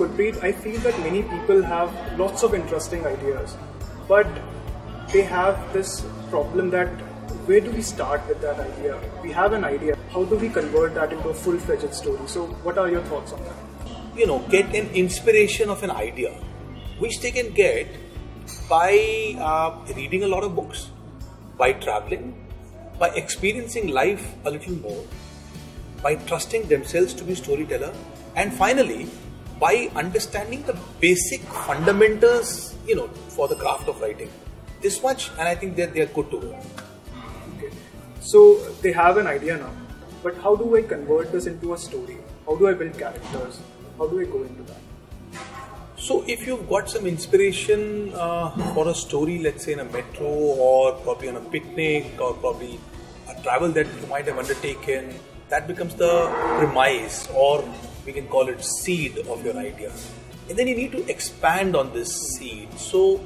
I feel that many people have lots of interesting ideas, but they have this problem that where do we start with that idea? We have an idea. How do we convert that into a full-fledged story? So, what are your thoughts on that? You know, get an inspiration of an idea, which they can get by uh, reading a lot of books, by traveling, by experiencing life a little more, by trusting themselves to be storyteller, and finally, by understanding the basic fundamentals, you know, for the craft of writing. This much, and I think that they are good to go. Okay. So they have an idea now, but how do I convert this into a story? How do I build characters? How do I go into that? So, if you've got some inspiration uh, for a story, let's say in a metro or probably on a picnic or probably a travel that you might have undertaken, that becomes the premise or we can call it seed of your idea. And then you need to expand on this seed. So,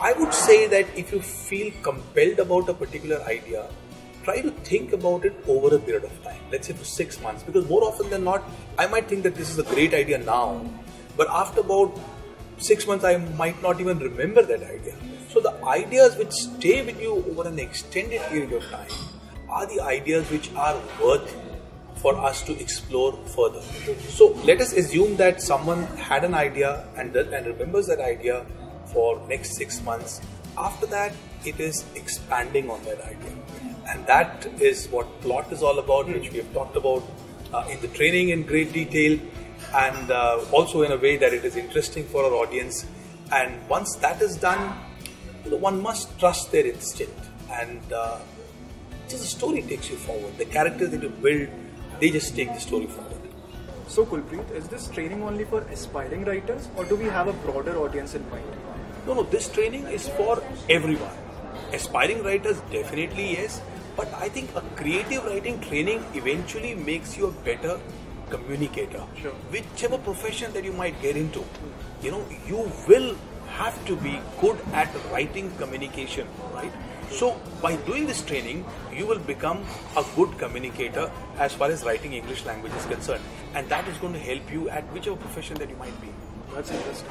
I would say that if you feel compelled about a particular idea, try to think about it over a period of time. Let's say for six months, because more often than not, I might think that this is a great idea now, but after about six months, I might not even remember that idea. So the ideas which stay with you over an extended period of time are the ideas which are worth for us to explore further. So let us assume that someone had an idea and, and remembers that idea for next six months. After that, it is expanding on that idea. And that is what plot is all about, which we have talked about uh, in the training in great detail and uh, also in a way that it is interesting for our audience. And once that is done, you know, one must trust their instinct. And uh, just the story takes you forward. The characters that you build, they just take the story forward. So, Kulpreet, is this training only for aspiring writers or do we have a broader audience in mind? No, no, this training is for everyone. Aspiring writers, definitely yes, but I think a creative writing training eventually makes you a better communicator. Sure. Whichever profession that you might get into, you know, you will have to be good at writing communication, right? So by doing this training, you will become a good communicator as far as writing English language is concerned, and that is going to help you at whichever profession that you might be. That's interesting.